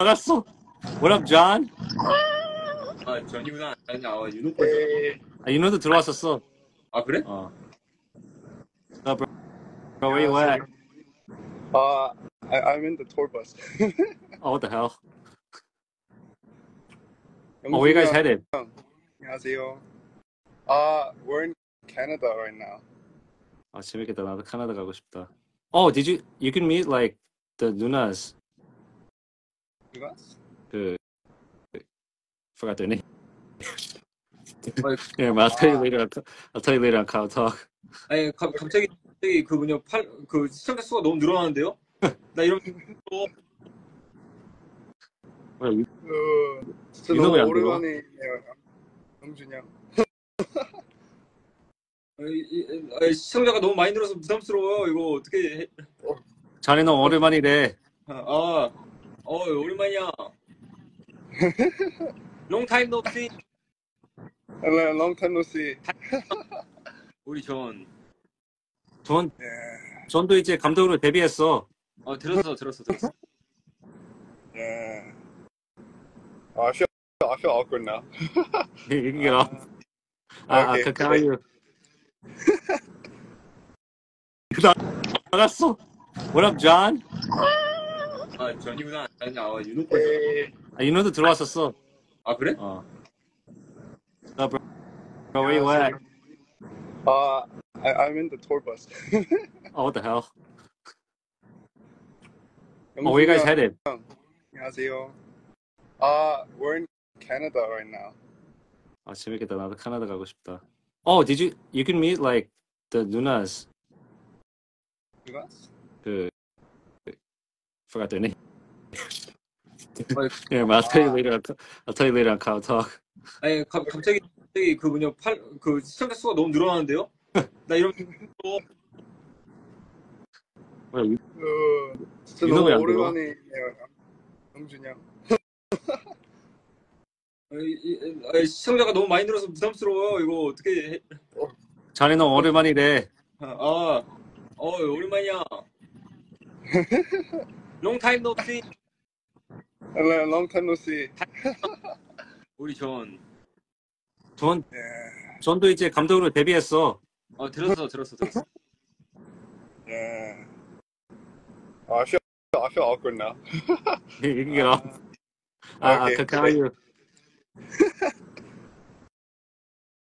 나갔어. What up, John? 아, 전이구나. 아니, 아, 유노콘. 아, 윤호도 들어왔었어. 아, 그래? 어. 어, bro. Bro, where you at? Uh, I, I'm in the tour bus. Oh, what the hell? Oh, where you guys headed? 안녕하세요. Uh, we're in Canada right now. 아, 재밌겠다. 나도 캐나다 가고 싶다. Oh, did you, you can meet like the Lunas, You guys? 그, forgot their name. 아, Yeah, but I'll tell you later. I'll, t- I'll tell you later on Kyle Talk. 아니, 가, 갑자기, 갑자기 그 뭐냐, 팔, 그 시청자 수가 너무 늘어나는데요? 나 이런, 거 you- 그, 진짜 너무 들어와? 오랜만이에요. 영준이 형. 아, 이- 이- 아, 시청자가 너무 많이 늘어서 부담스러워요. 이거 어떻게 해? 자네 너 오랜만이래. 아, 어, 오랜만이야. long time no see. Hello, long time no see. 우리 전. 전, Yeah, 전도 이제 감독으로 데뷔했어. 어, 들었어, 들었어, 들었어. yeah. Oh, I feel, I feel awkward now. You can get off. 아, 아, Okay. 그, you? 나, 나갔어. What up, John? 아, 전이구나. 아니, 아, 유노콘. 아, 윤호도 들어왔었어. 아, 그래? 어. 어, bro. Bro, where you at? Uh, I, I'm in the tour bus. Oh, what the hell? Oh, where you guys headed? 안녕하세요. Uh, we're in Canada right now. 아, 재밌겠다. 나도 캐나다 가고 싶다. Oh, did you, you can meet like the Lunas, You guys? 그, 그, forgot their name. 아, Yeah, but I'll tell you later. I'll, tell you later on Kyle Talk. 아니, 가, 갑자기, 갑자기 그 뭐냐, 팔, 그 시청자 수가 너무 늘어나는데요? 나 이런, 거 Well, you- 그, 너무? 오랜만이에요. 영준이 형. 아, 아, 시청자가 너무 많이 늘어서 부담스러워요. 이거 어떻게 해? 자네 너 오랜만이래. 아, 어, 오랜만이야. long time no see. Hello, long time no see. 우리 전. 전, Yeah, 전도 이제 감독으로 데뷔했어. 어, 들었어, 들었어, 들었어. yeah. Oh, I feel, I feel awkward now. You can get off. 아, 아, Okay. 그, how are you?